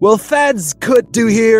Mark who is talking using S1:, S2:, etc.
S1: Well, Fads could do here.